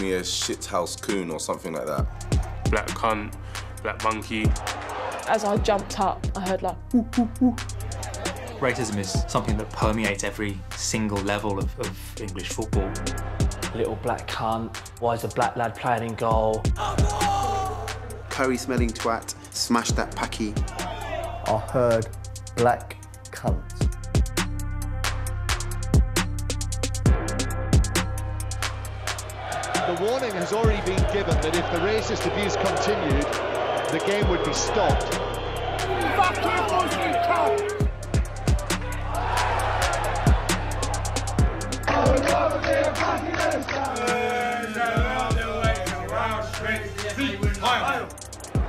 called me a shithouse coon or something like that. Black cunt, black monkey. As I jumped up, I heard like, whoo, whoo, whoo. Racism is something that permeates every single level of, of English football. Little black cunt, why is a black lad playing in goal? Curry smelling twat, smash that packy. I heard black The warning has already been given that if the racist abuse continued, the game would be stopped.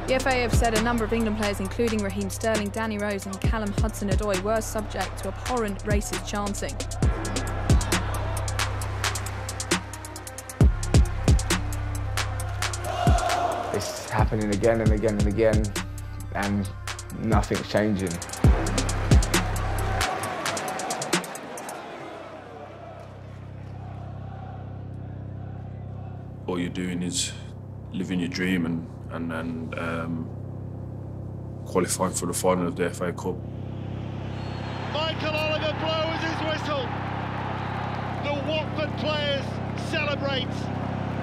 The FA have said a number of England players, including Raheem Sterling, Danny Rose, and Callum Hudson-Odoi, were subject to abhorrent racist chanting. Happening again and again and again, and nothing's changing. All you're doing is living your dream and and, and um, qualifying for the final of the FA Cup. Michael Oliver blows his whistle. The Watford players celebrate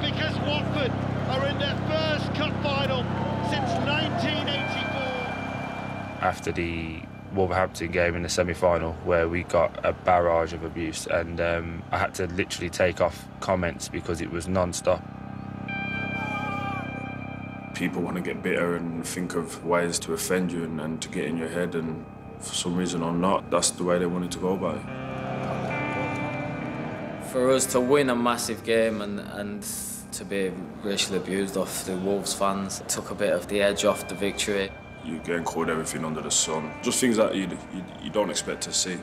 because Watford are in their first cup final since 1984. after the Wolverhampton game in the semi-final where we got a barrage of abuse and um, I had to literally take off comments because it was non-stop. People want to get bitter and think of ways to offend you and, and to get in your head and for some reason or not, that's the way they wanted to go about it. For us to win a massive game and, and to be racially abused off the Wolves fans took a bit of the edge off the victory. You're getting called everything under the sun. Just things that you, you, you don't expect to see.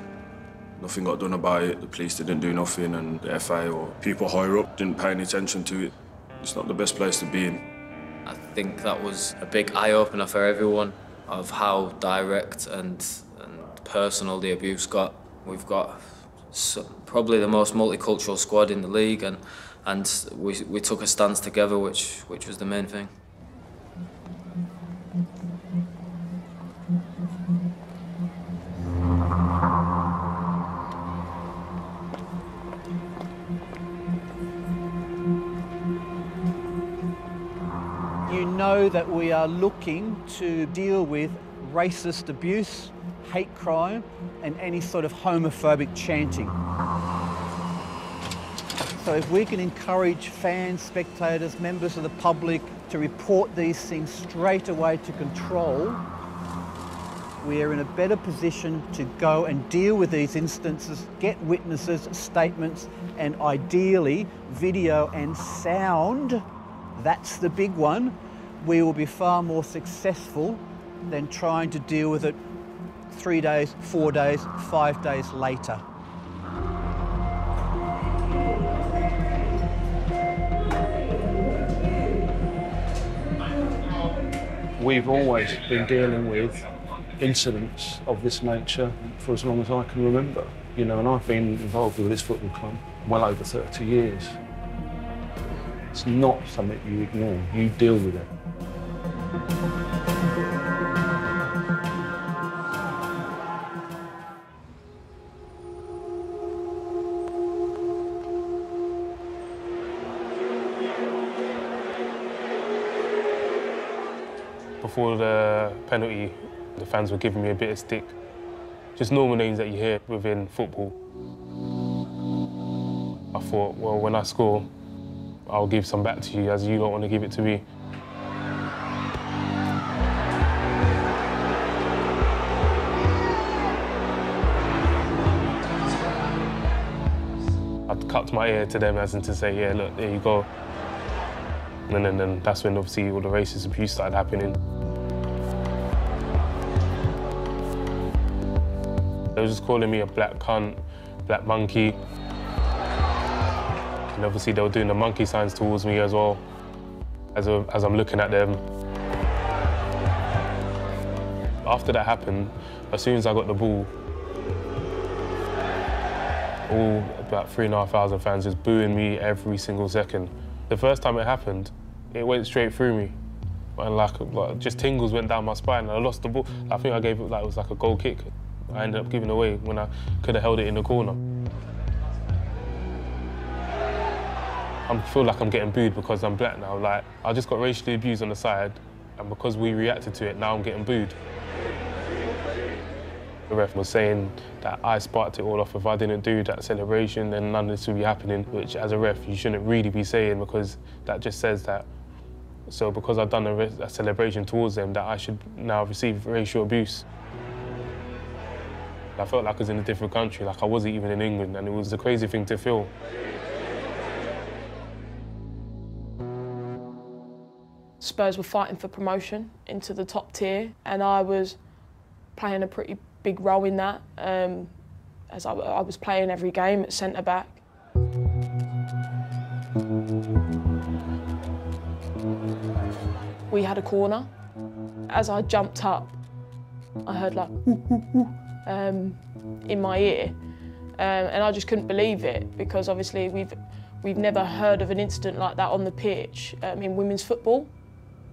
Nothing got done about it. The police didn't do nothing, and the FA or people higher up didn't pay any attention to it. It's not the best place to be in. I think that was a big eye opener for everyone of how direct and, and personal the abuse got. We've got so, probably the most multicultural squad in the league, and and we, we took a stance together, which which was the main thing. You know that we are looking to deal with racist abuse, hate crime, and any sort of homophobic chanting. So if we can encourage fans, spectators, members of the public to report these things straight away to control, we are in a better position to go and deal with these instances, get witnesses, statements, and ideally video and sound. That's the big one. We will be far more successful than trying to deal with it three days, four days, five days later. We've always been dealing with incidents of this nature for as long as I can remember. You know, and I've been involved with this football club well over 30 years. It's not something you ignore, you deal with it. Before the penalty, the fans were giving me a bit of stick. Just normal names that you hear within football. I thought, well, when I score, I'll give some back to you as you don't want to give it to me. I'd cut my ear to them as in to say, yeah, look, there you go. And then, then that's when obviously all the racist abuse started happening. Were just calling me a black cunt, black monkey. And obviously they were doing the monkey signs towards me as well, as, a, as I'm looking at them. After that happened, as soon as I got the ball, all about three and a half thousand fans just booing me every single second. The first time it happened, it went straight through me. And like, like just tingles went down my spine and I lost the ball. I think I gave it like it was like a goal kick. I ended up giving away when I could have held it in the corner. I feel like I'm getting booed because I'm black now. Like I just got racially abused on the side, and because we reacted to it, now I'm getting booed. The ref was saying that I sparked it all off. If I didn't do that celebration, then none of this would be happening, which as a ref, you shouldn't really be saying because that just says that. So because I've done a, a celebration towards them, that I should now receive racial abuse. I felt like I was in a different country, like I wasn't even in England, and it was a crazy thing to feel. Spurs were fighting for promotion into the top tier, and I was playing a pretty big role in that, um, as I, I was playing every game at centre back. We had a corner. As I jumped up, I heard like um, in my ear, um, and I just couldn't believe it because obviously we've we've never heard of an incident like that on the pitch um, in women's football.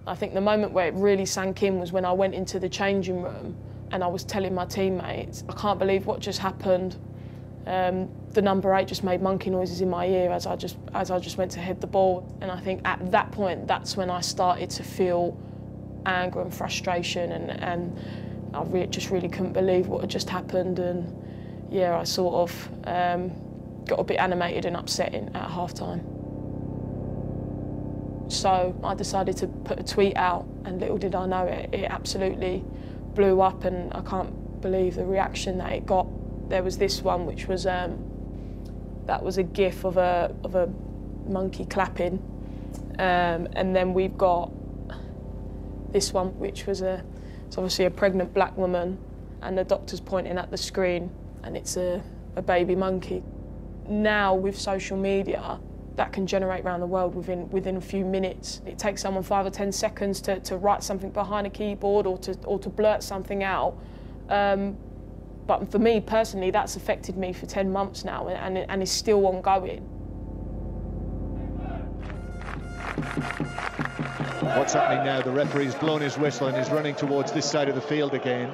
I think the moment where it really sank in was when I went into the changing room and I was telling my teammates, I can't believe what just happened. Um, the number eight just made monkey noises in my ear as I just as I just went to head the ball, and I think at that point that's when I started to feel anger and frustration, and and I re just really couldn't believe what had just happened, and yeah, I sort of um, got a bit animated and upsetting at half time. So I decided to put a tweet out, and little did I know it, it absolutely blew up, and I can't believe the reaction that it got. There was this one, which was um, that was a GIF of a of a monkey clapping, um, and then we've got this one, which was a it's obviously a pregnant black woman, and the doctor's pointing at the screen, and it's a, a baby monkey. Now with social media, that can generate around the world within within a few minutes. It takes someone five or ten seconds to, to write something behind a keyboard or to or to blurt something out. Um, but for me personally, that's affected me for 10 months now and, and is still ongoing. What's happening now? The referee's blown his whistle and is running towards this side of the field again.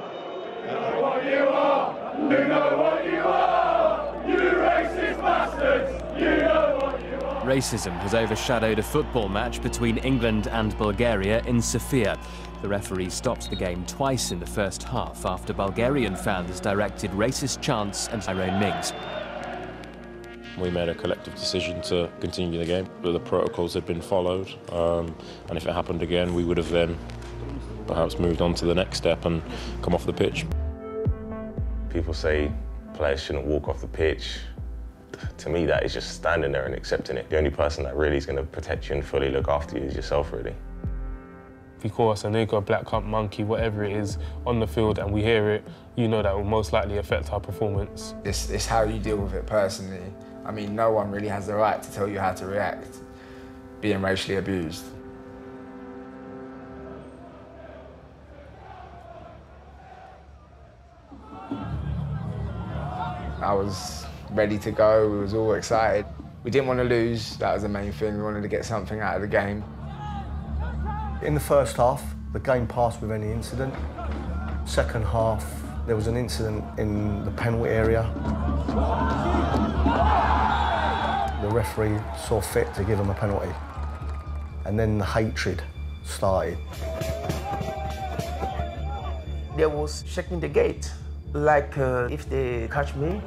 You know what you are! You know what you are! You racist bastards! You know what you are! Racism has overshadowed a football match between England and Bulgaria in Sofia. The referee stopped the game twice in the first half after Bulgarian fans directed racist chants at Tyrone Mings. We made a collective decision to continue the game, but the protocols had been followed, um, and if it happened again, we would have then perhaps moved on to the next step and come off the pitch. People say players shouldn't walk off the pitch. To me, that is just standing there and accepting it. The only person that really is going to protect you and fully look after you is yourself, really. If you call us a nigger, black cunt, monkey, whatever it is on the field and we hear it, you know that will most likely affect our performance. It's, it's how you deal with it personally. I mean, no one really has the right to tell you how to react being racially abused. I was ready to go, we was all excited. We didn't want to lose, that was the main thing. We wanted to get something out of the game. In the first half, the game passed with any incident. Second half, there was an incident in the penalty area. The referee saw fit to give him a penalty. And then the hatred started. They was checking the gate, like uh, if they catch me,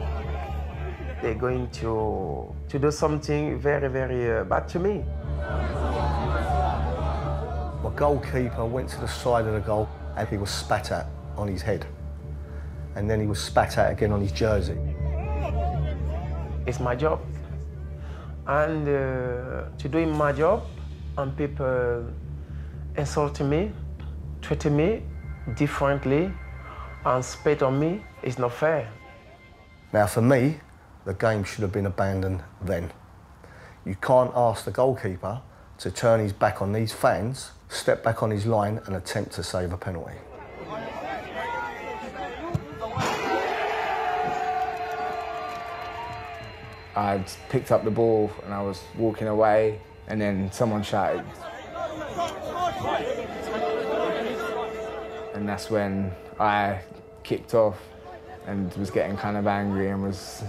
they're going to, to do something very, very uh, bad to me. My goalkeeper went to the side of the goal and he was spat at on his head. And then he was spat at again on his jersey. It's my job. And uh, to doing my job, and people insulting me, treating me differently, and spit on me is not fair. Now, for me, the game should have been abandoned then. You can't ask the goalkeeper to turn his back on these fans, step back on his line and attempt to save a penalty. I'd picked up the ball and I was walking away And then someone shouted. And that's when I kicked off and was getting kind of angry and was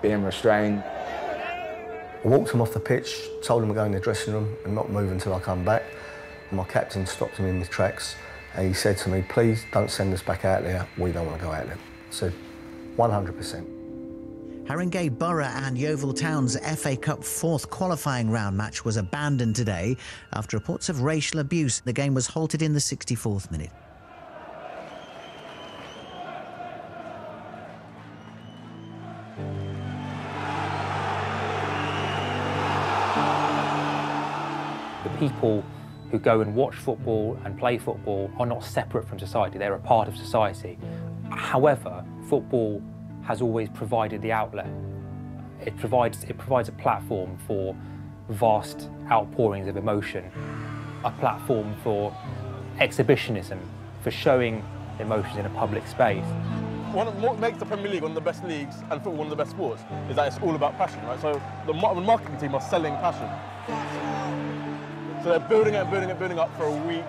being restrained. I walked him off the pitch, told him to go in the dressing room and not move until I come back. And my captain stopped him in his tracks and he said to me, please don't send us back out there, we don't want to go out there. I said, 100%. Haringey Borough and Yeovil Town's FA Cup fourth qualifying round match was abandoned today after reports of racial abuse. The game was halted in the 64th minute. The people who go and watch football and play football are not separate from society, they're a part of society. However, football has always provided the outlet. It provides, it provides a platform for vast outpourings of emotion, a platform for exhibitionism, for showing emotions in a public space. One of, what makes the Premier League one of the best leagues and football one of the best sports is that it's all about passion, right? So the, marketing team are selling passion. So they're building it, building it, building up for a week,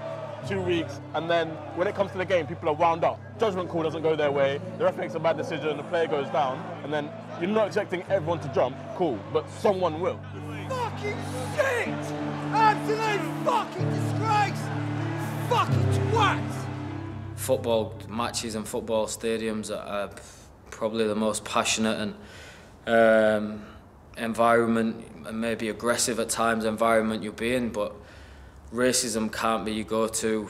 two weeks, and then when it comes to the game, people are wound up. Judgment call doesn't go their way, the ref makes a bad decision, the player goes down, and then you're not expecting everyone to jump, cool, but someone will. Fucking shit! Absolute fucking disgrace! Fucking twat! Football matches and football stadiums are probably the most passionate and um, environment, and maybe aggressive at times environment you'll be in, but racism can't be your go-to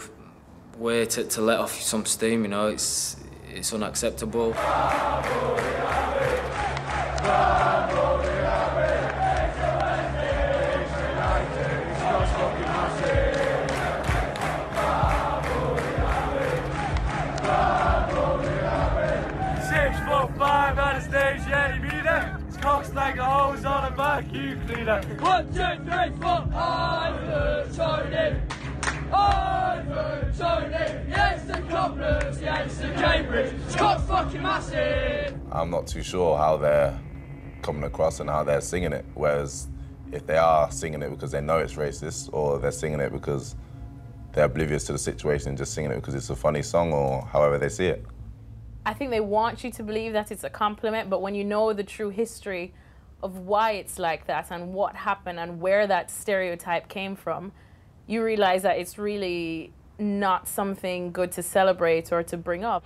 way to, to let off some steam, you know, it's, it's unacceptable. Five cocks like a hose on a vacuum cleaner. One, two, three, four. Ivan Toney. Ivan Toney. Yes, the Cobblers. Yes, the Cambridge. It's got fucking massive. I'm not too sure how they're coming across and how they're singing it. Whereas if they are singing it because they know it's racist or they're singing it because they're oblivious to the situation and just singing it because it's a funny song or however they see it. I think they want you to believe that it's a compliment, but when you know the true history of why it's like that and what happened and where that stereotype came from, you realize that it's really not something good to celebrate or to bring up.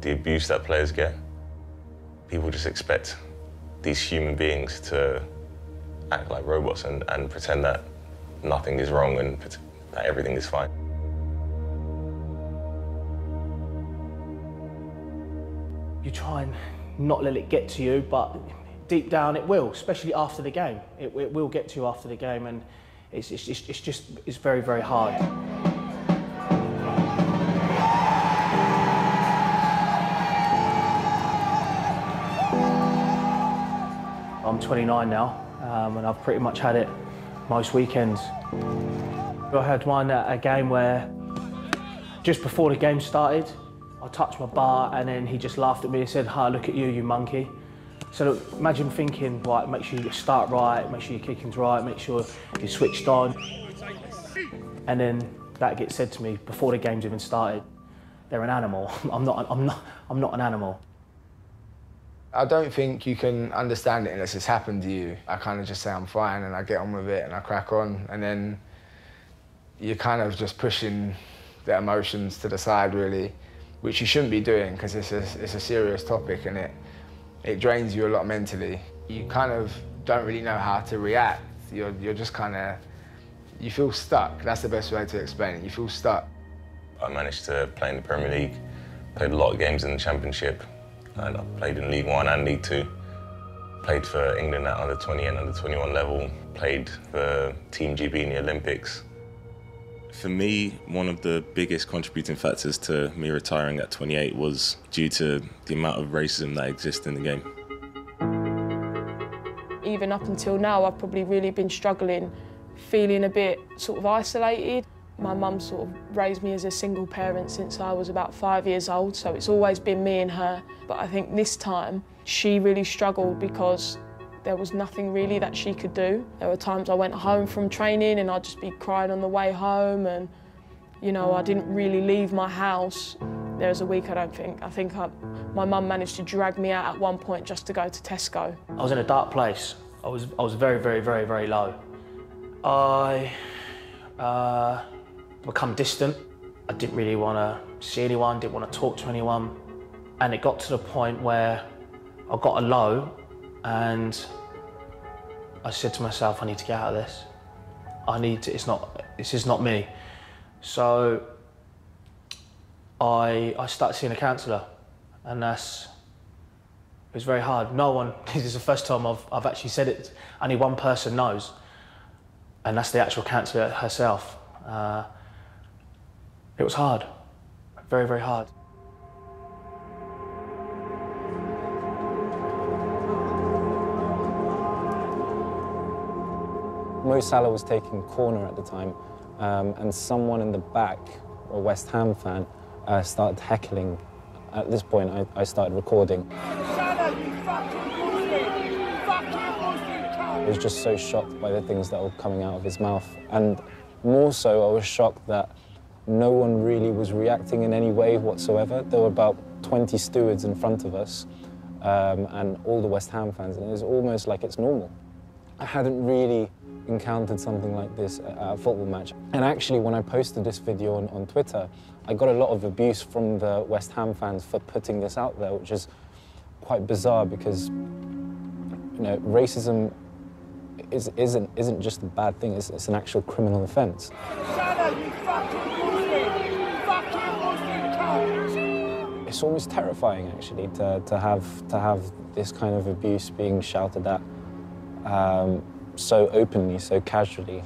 The abuse that players get, people just expect these human beings to act like robots and, and pretend that nothing is wrong and that everything is fine. Try and not let it get to you, but deep down it will, especially after the game. It, it will get to you after the game, and it's, it's, it's, just it's very, very hard. I'm 29 now, um, and I've pretty much had it most weekends. I had one at a game where just before the game started, I touched my bar and then he just laughed at me and said, "Hi, look at you, you monkey." So look, imagine thinking, right, make sure you start right, make sure your kicking's right, make sure you're switched on. And then that gets said to me before the game's even started. They're an animal. I'm not, I'm not, I'm not an animal. I don't think you can understand it unless it's happened to you. I kind of just say I'm fine and I get on with it and I crack on and then you're kind of just pushing the emotions to the side really, which you shouldn't be doing because it's a, it's a serious topic and it, it drains you a lot mentally. You kind of don't really know how to react. You're, you're just kind of, you feel stuck. That's the best way to explain it. You feel stuck. I managed to play in the Premier League, played a lot of games in the Championship, and I played in League One and League Two. Played for England at under 20 and under 21 level, played for Team GB in the Olympics. For me, one of the biggest contributing factors to me retiring at 28 was due to the amount of racism that exists in the game. Even up until now, I've probably really been struggling feeling a bit sort of isolated. My mum sort of raised me as a single parent since I was about five years old, so it's always been me and her. But I think this time she really struggled because there was nothing really that she could do. There were times I went home from training and I'd just be crying on the way home and, you know, I didn't really leave my house. There was a week, I don't think. I think I, my mum managed to drag me out at one point just to go to Tesco. I was in a dark place. I was, I was very, very, very, very low. I uh, become distant. I didn't really want to see anyone, didn't want to talk to anyone. And it got to the point where I got a low and I said to myself, I need to get out of this. I need to, it's not, this is not me. So I, I started seeing a counsellor and that's, it was very hard. No one, this is the first time I've, I've actually said it, only one person knows and that's the actual counsellor herself. Uh, it was hard, very, very hard. Mo Salah was taking corner at the time, um, and someone in the back, a West Ham fan, uh, started heckling. At this point, I, I started recording. I was just so shocked by the things that were coming out of his mouth. And more so, I was shocked that no one really was reacting in any way whatsoever. There were about 20 stewards in front of us um, and all the West Ham fans, and it was almost like it's normal. I hadn't really encountered something like this at a football match. And actually, when I posted this video on, on Twitter, I got a lot of abuse from the West Ham fans for putting this out there, which is quite bizarre because, you know, racism is, isn't, isn't just a bad thing, it's, it's an actual criminal offence. It's almost terrifying, actually, to, to, have, to have this kind of abuse being shouted at um, so openly, so casually.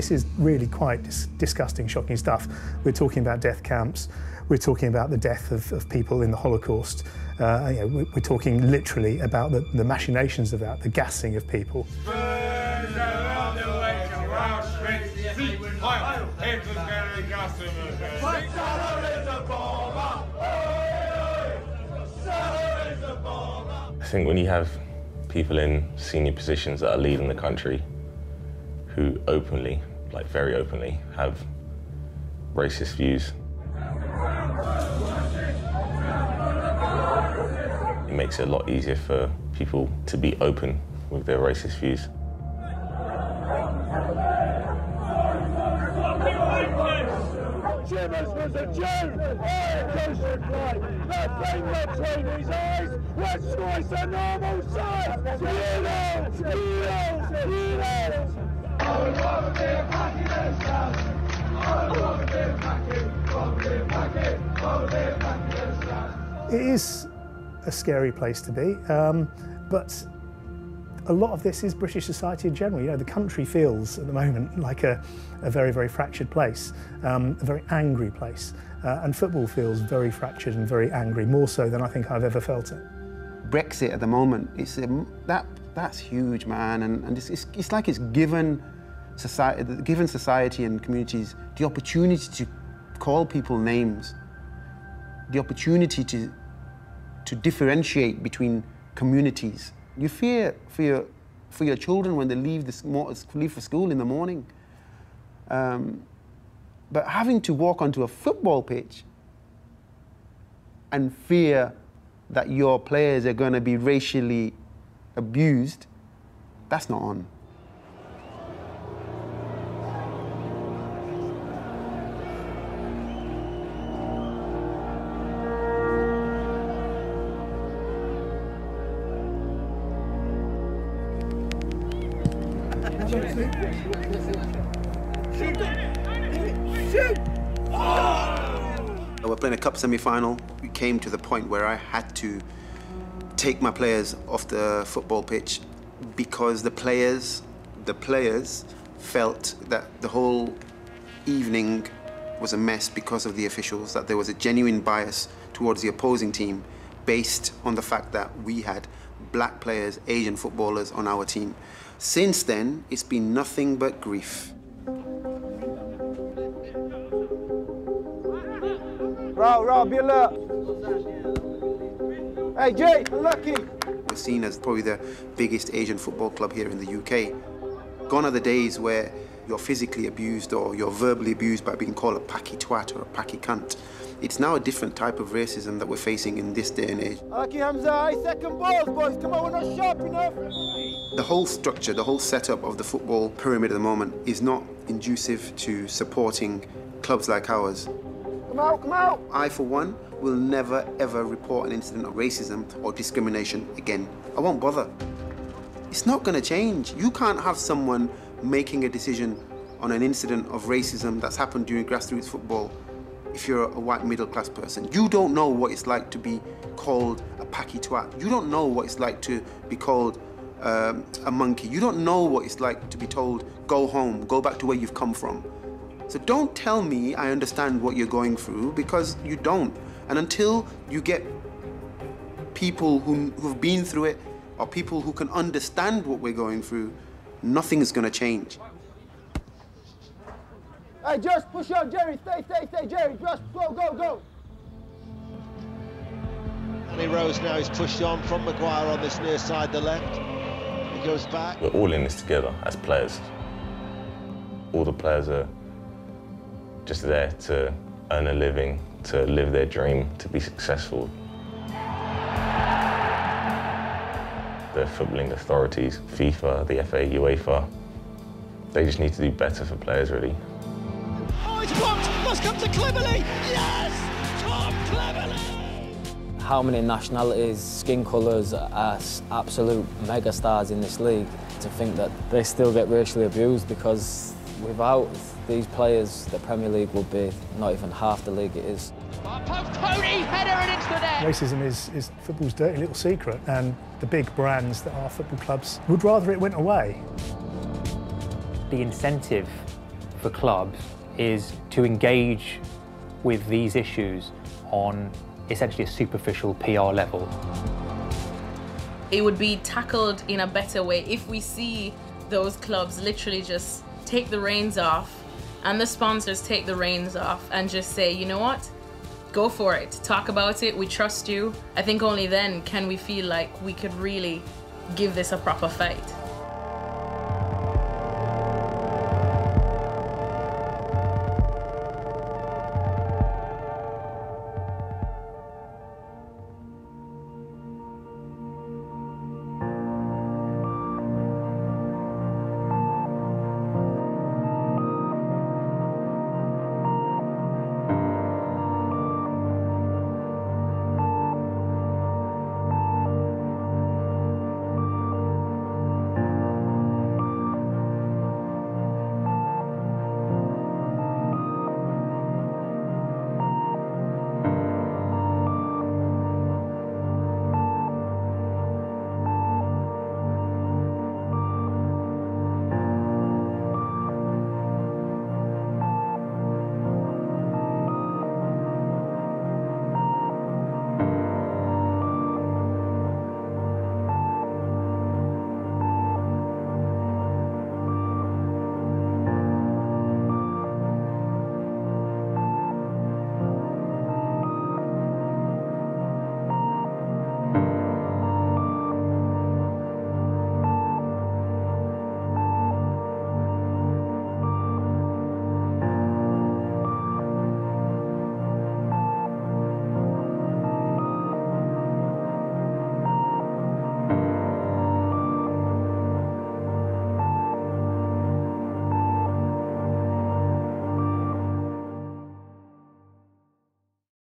This is really quite dis disgusting, shocking stuff. We're talking about death camps. We're talking about the death of, of people in the Holocaust. Uh, you know, we're talking literally about the, the machinations of that, the gassing of people. I think when you have people in senior positions that are leading the country who openly, like very openly, have racist views, it makes it a lot easier for people to be open with their racist views. It is a scary place to be, um, but a lot of this is British society in general. You know, the country feels at the moment like a, a very, very fractured place, um, a very angry place. Uh, and football feels very fractured and very angry, more so than I think I've ever felt it. Brexit at the moment, it's, um, that, that's huge, man. And, and it's, it's, it's like it's given society, given society and communities the opportunity to call people names, the opportunity to, to differentiate between communities. You fear for your, for your children when they leave, the, leave for school in the morning. Um, but having to walk onto a football pitch and fear that your players are going to be racially abused, that's not on. Semi-final. We came to the point where I had to take my players off the football pitch because the players, the players felt that the whole evening was a mess because of the officials, that there was a genuine bias towards the opposing team based on the fact that we had black players, Asian footballers on our team. Since then, it's been nothing but grief. Row, row, be alert. Hey, Jay, unlucky. We're seen as probably the biggest Asian football club here in the UK. Gone are the days where you're physically abused or you're verbally abused by being called a packy twat or a packy cunt. It's now a different type of racism that we're facing in this day and age. Lucky Hamza, second balls, boys. Come on, we're not sharp enough. The whole structure, the whole setup of the football pyramid at the moment is not conducive to supporting clubs like ours. Come out, come out. I, for one, will never ever report an incident of racism or discrimination again. I won't bother. It's not going to change. You can't have someone making a decision on an incident of racism that's happened during grassroots football if you're a white middle class person. You don't know what it's like to be called a packy twat. You don't know what it's like to be called um, a monkey. You don't know what it's like to be told, go home, go back to where you've come from. So don't tell me I understand what you're going through because you don't. And until you get people who, who've been through it or people who can understand what we're going through, nothing is going to change. Hey, just push up, Jerry. Stay, stay, stay, Jerry. Just go, go, go. Danny Rose now is pushed on from Maguire on this near side, the left. He goes back. We're all in this together as players. All the players are just there to earn a living, to live their dream, to be successful. The footballing authorities, FIFA, the FA, UEFA, they just need to do better for players, really. Oh, it's blocked! Must come to Cleverley! Yes! Tom Cleverley! How many nationalities, skin colours are s- absolute megastars in this league? To think that they still get racially abused because without these players, the Premier League would be not even half the league it is. Tony, header and into the net! Racism is, is football's dirty little secret, and the big brands that are football clubs would rather it went away. The incentive for clubs is to engage with these issues on essentially a superficial PR level. It would be tackled in a better way if we see those clubs literally just take the reins off and the sponsors take the reins off and just say, you know what? Go for it. Talk about it. We trust you. I think only then can we feel like we could really give this a proper fight.